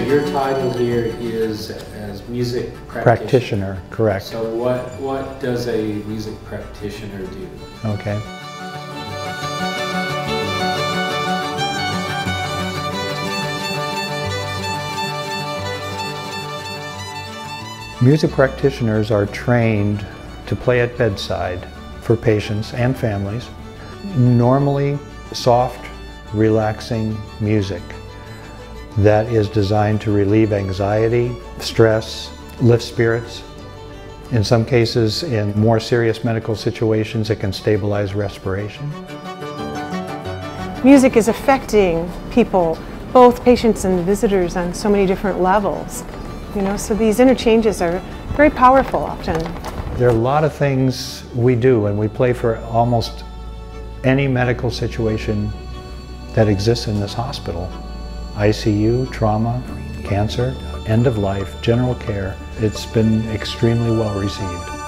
your title here is as music practitioner. Practitioner, correct. So what, what does a music practitioner do? Okay. Music practitioners are trained to play at bedside for patients and families. Normally soft, relaxing music that is designed to relieve anxiety, stress, lift spirits. In some cases, in more serious medical situations, it can stabilize respiration. Music is affecting people, both patients and visitors, on so many different levels. You know, so these interchanges are very powerful often. There are a lot of things we do, and we play for almost any medical situation that exists in this hospital. ICU, trauma, cancer, end of life, general care. It's been extremely well received.